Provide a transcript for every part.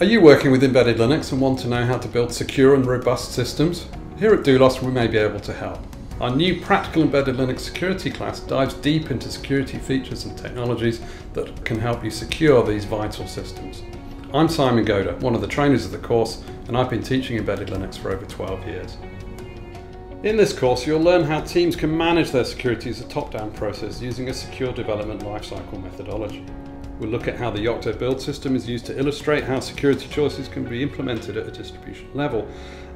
Are you working with embedded Linux and want to know how to build secure and robust systems? Here at Doulos we may be able to help. Our new Practical Embedded Linux Security class dives deep into security features and technologies that can help you secure these vital systems. I'm Simon Goda, one of the trainers of the course, and I've been teaching embedded Linux for over 12 years. In this course, you'll learn how teams can manage their security as a top-down process using a secure development lifecycle methodology. We'll look at how the Yocto build system is used to illustrate how security choices can be implemented at a distribution level.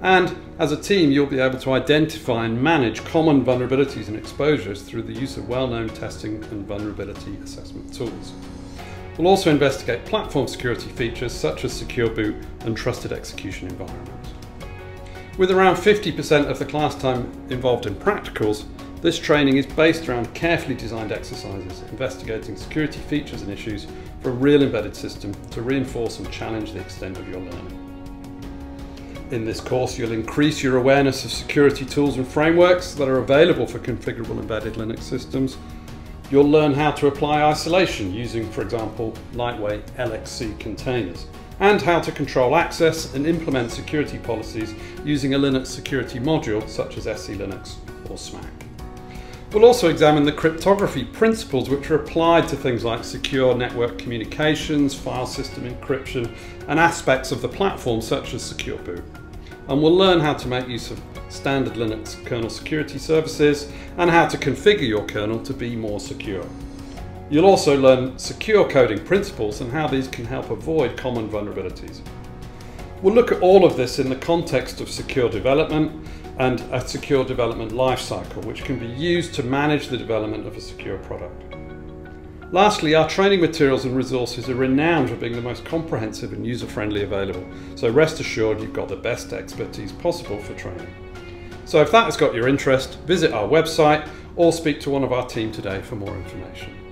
And as a team, you'll be able to identify and manage common vulnerabilities and exposures through the use of well-known testing and vulnerability assessment tools. We'll also investigate platform security features such as secure boot and trusted execution environments. With around 50% of the class time involved in practicals, this training is based around carefully designed exercises investigating security features and issues for a real embedded system to reinforce and challenge the extent of your learning. In this course, you'll increase your awareness of security tools and frameworks that are available for configurable embedded Linux systems. You'll learn how to apply isolation using, for example, lightweight LXC containers, and how to control access and implement security policies using a Linux security module such as SE Linux or SMACK. We'll also examine the cryptography principles which are applied to things like secure network communications, file system encryption, and aspects of the platform such as Secure Boot. And we'll learn how to make use of standard Linux kernel security services and how to configure your kernel to be more secure. You'll also learn secure coding principles and how these can help avoid common vulnerabilities. We'll look at all of this in the context of secure development and a secure development lifecycle, which can be used to manage the development of a secure product. Lastly, our training materials and resources are renowned for being the most comprehensive and user-friendly available, so rest assured you've got the best expertise possible for training. So if that has got your interest, visit our website or speak to one of our team today for more information.